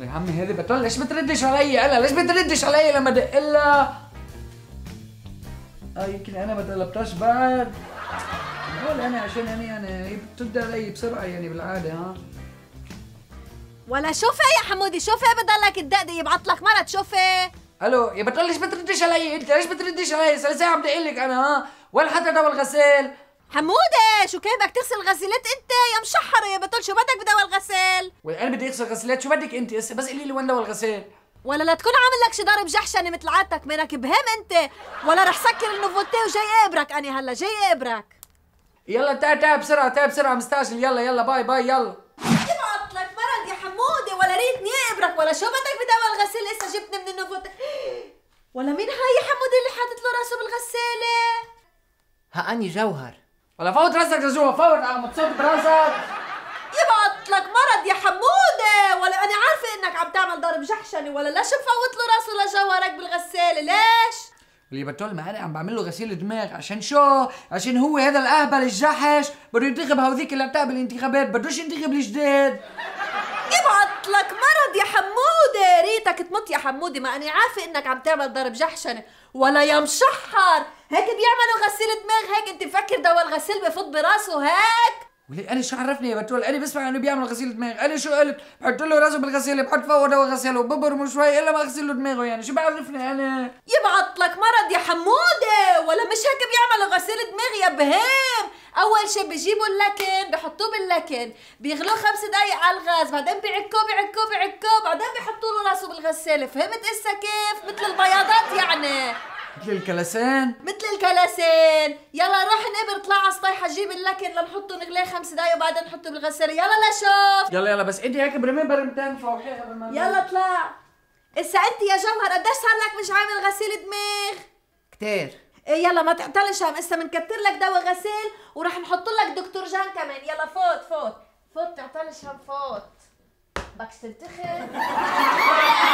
يا عمي هذه بتقول ليش بتردش علي؟ أنا ليش بتردش علي لما دق لها آه يمكن أنا ما طلبتهاش بعد. بقول أنا عشان أنا يعني هي بترد علي بسرعة يعني بالعادة ها. ولا شوفي يا حمودي شوفي بضلك تدقدق يبعت لك مرة تشوفي ألو يا بتقول ليش بتردش علي؟ أنت ليش بتردش علي؟ صار ساعة بدي أقول لك أنا ها. ولا حتى دواء الغسيل. حمودي شو كيف بدك تغسل غسيلات أنت؟ يا مشحرة يا بتقول شو بدك بدواء الغسيل؟ وأنا بدي اغسل غسيلات شو بدك أنت؟ هسه بس قولي لي وين دواء الغسيل؟ ولا لا تكون عامل لك شي ضرب جحشني مثل عادتك منك بهم أنت؟ ولا رح سكر النوفوتي وجاي ابرك أني هلا جاي ابرك يلا تعال تعال بسرعة تعال بسرعة مستعجل. يلا يلا bye bye يلا. يبعت لك مرض يا حمودي ولا ريتني ابرك ولا شو بدك بدواء الغسيل؟ لسه جبتني من النوفوتي ولا مين هاي يا حمودي اللي حاطط له راسه بالغسالة ها أني جوهر. ولا فوت راسك لجوا فوت عم تصب براسك يبعت لك مرض يا حمودة ولا أنا عارفة إنك عم تعمل ضرب جحشني ولا ليش مفوت له راسه لجوهرك بالغسالة ليش؟ اللي بتقول ما أنا عم بعمل له غسيل دماغ عشان شو؟ عشان هو هذا الأهبل الجحش بده ينتخب هذيك اللي بتقبل الانتخابات بدوش ينتخب الجداد يبعت لك مرض يا حمودة ريتك تموت يا حمودة ما أنا عارفة إنك عم تعمل ضرب جحشنة ولا يا مشحر هيك بيعملوا غسيل دماغ هيك أنت مفكر دواء الغسيل بفوت براسه هيك. ولي أنا شو عرفني يا بتقول أنا بسمع انه بيعمل غسيل دماغ. أنا شو قلت بحط له راسه بالغسيل بحط فوق دواء غسيل وببرمه شوي إلا ما اغسل له دماغه يعني. شو بعرفني أنا؟ يبعت لك مرض يا حمودة. ولا مش هيك بيعملوا غسيل دماغ يا بهيم؟ أول شيء بيجيبوا اللكن بحطوه باللكن. بيغلوه خمس دقايق على الغاز بعدين بيعكوه بيعكوه بيعكوه بعدين بيحطوا له راسه بالغسالة فهمت إسا كيف؟ مثل البياضات يعني. مثل الكلسان مثل الكلاسين. يلا روح نقبر طلع على السطيحة جيب اللكن لنحطه نغليه خمس دقايق وبعدين نحطه بالغسالة يلا لشوف يلا يلا بس انت هيك برمي برمتين فوحيها قبل ما يلا طلع. إسا انت يا جوهر قديش صار لك مش عامل غسيل دماغ؟ كتير. إيه يلا ما تعطلش هم إسا بنكتر لك دواء غسيل وراح نحط لك دكتور جان كمان. يلا فوت فوت. فوت تعطلش هم فوت. بدك تنتخب.